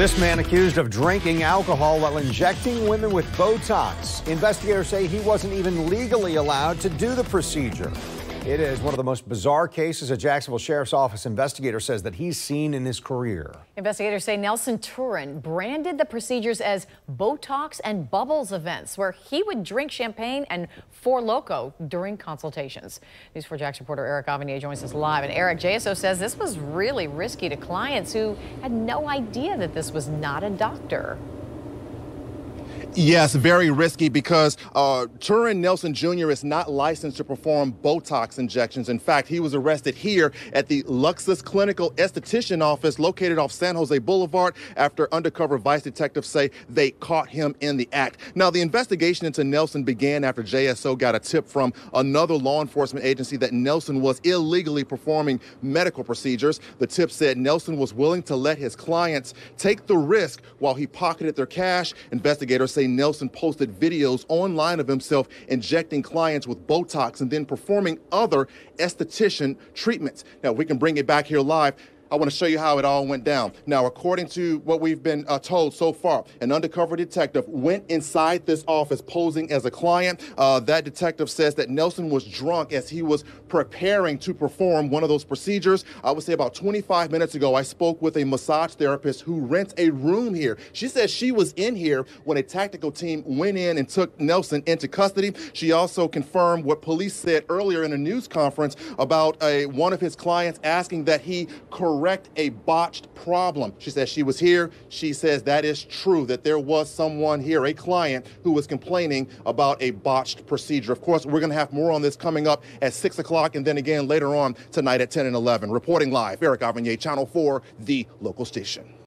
This man accused of drinking alcohol while injecting women with Botox. Investigators say he wasn't even legally allowed to do the procedure. It is one of the most bizarre cases a Jacksonville Sheriff's Office investigator says that he's seen in his career. Investigators say Nelson Turin branded the procedures as Botox and Bubbles events, where he would drink champagne and Four Loko during consultations. News 4 Jax reporter Erik Avanier joins us live. And Erik, JSO says this was really risky to clients who had no idea that this was not a doctor. Yes, very risky because uh, Turin Nelson Jr. is not licensed to perform Botox injections. In fact, he was arrested here at the Luxus Clinical Esthetician Office located off San Jose Boulevard after undercover vice detectives say they caught him in the act. Now, the investigation into Nelson began after JSO got a tip from another law enforcement agency that Nelson was illegally performing medical procedures. The tip said Nelson was willing to let his clients take the risk while he pocketed their cash. Investigators say say Nelson posted videos online of himself injecting clients with Botox and then performing other esthetician treatments. Now, we can bring it back here live. I want to show you how it all went down. Now, according to what we've been uh, told so far, an undercover detective went inside this office posing as a client. Uh, that detective says that Nelson was drunk as he was preparing to perform one of those procedures. I would say about 25 minutes ago, I spoke with a massage therapist who rents a room here. She says she was in here when a tactical team went in and took Nelson into custody. She also confirmed what police said earlier in a news conference about a, one of his clients asking that he correct correct a botched problem. She says she was here. She says that is true, that there was someone here, a client, who was complaining about a botched procedure. Of course, we're going to have more on this coming up at 6 o'clock and then again later on tonight at 10 and 11. Reporting live, Erik Avanier, Channel 4, the local station.